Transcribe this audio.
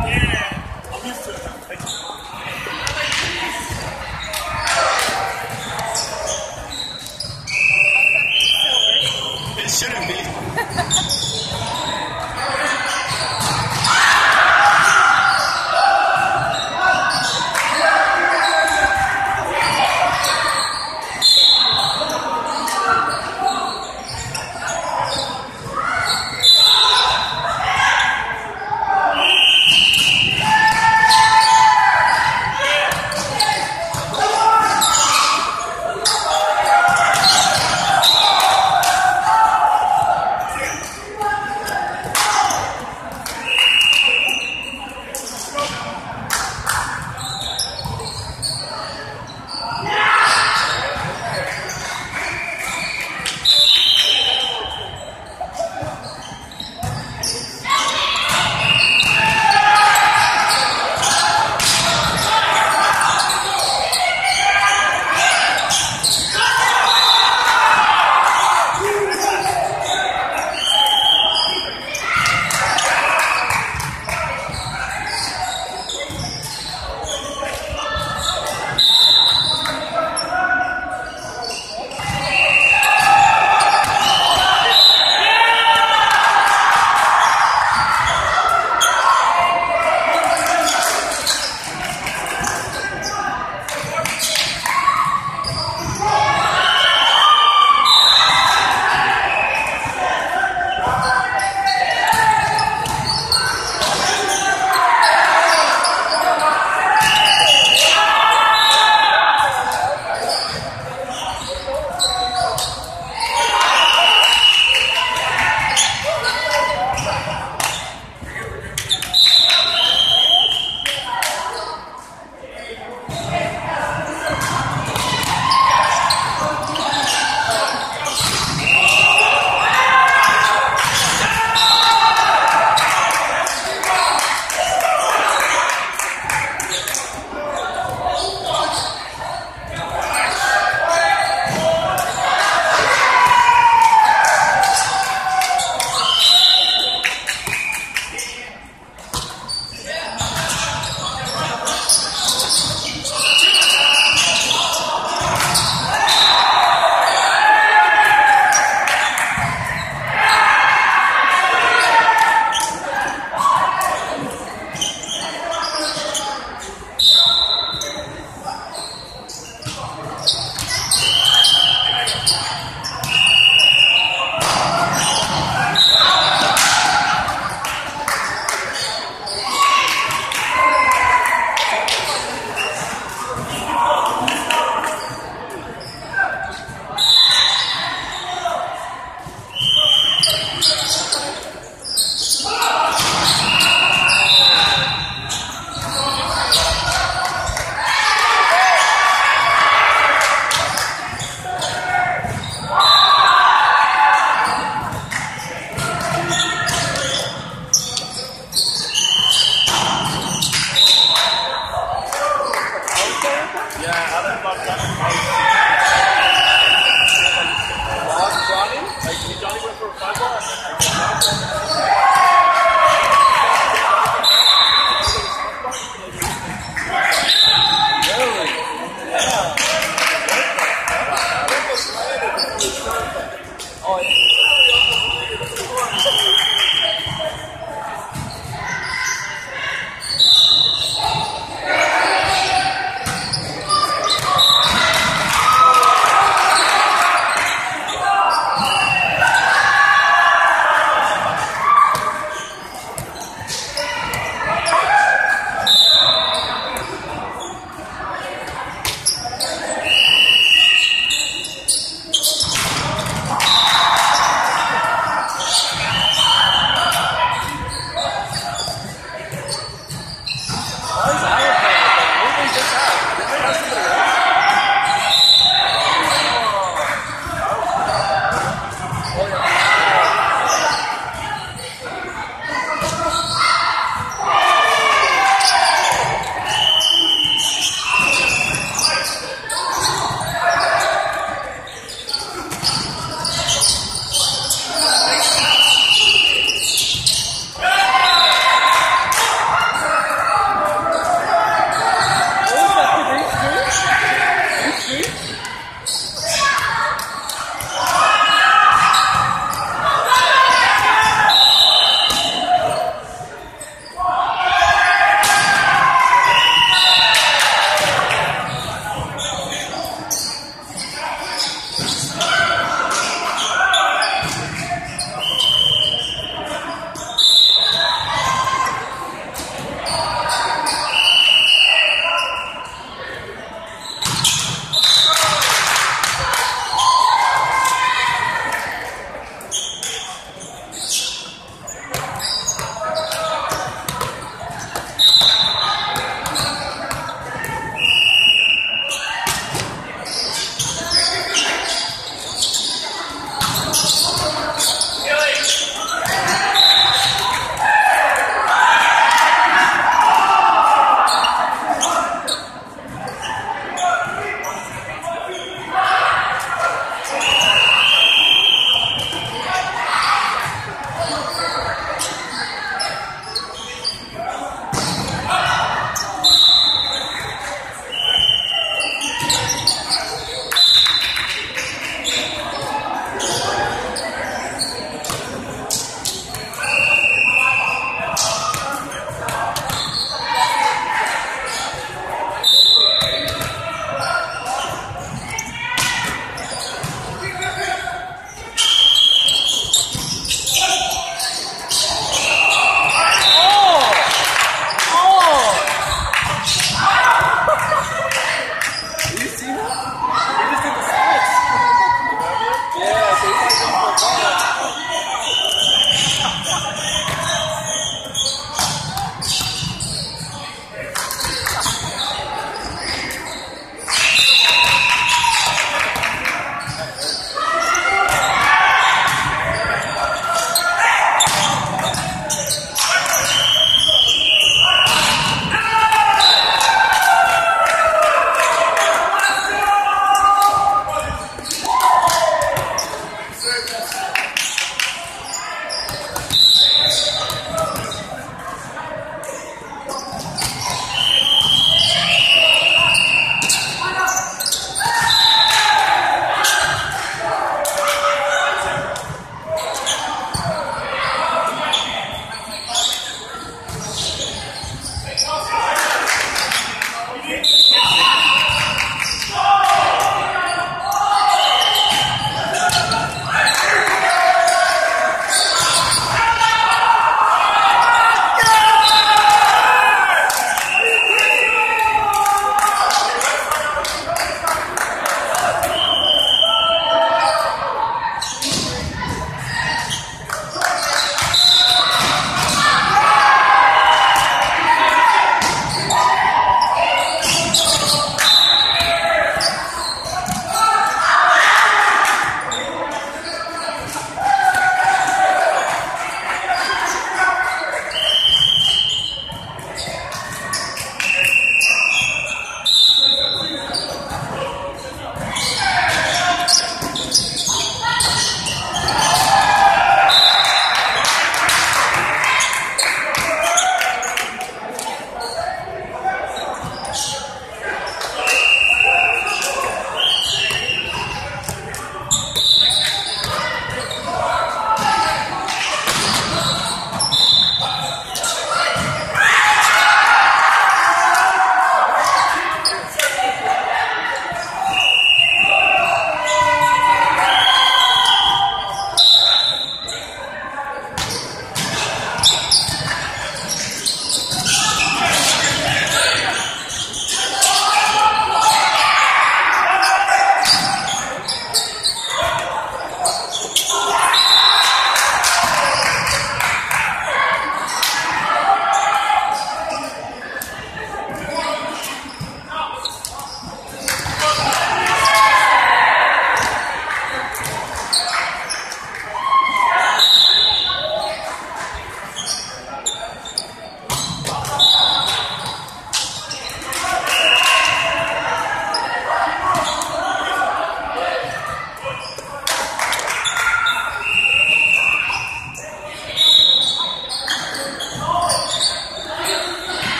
Yeah.